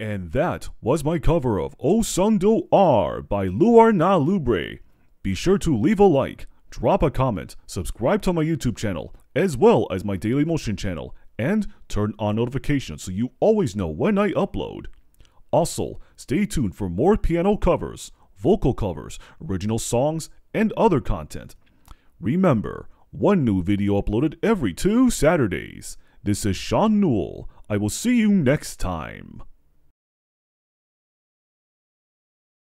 And that was my cover of O Son Do Ar by Luar Na Lubre. Be sure to leave a like, drop a comment, subscribe to my YouTube channel, as well as my Dailymotion channel, and turn on notifications so you always know when I upload. Also, stay tuned for more piano covers, vocal covers, original songs, and other content. Remember, one new video uploaded every two Saturdays. This is Sean Newell. I will see you next time.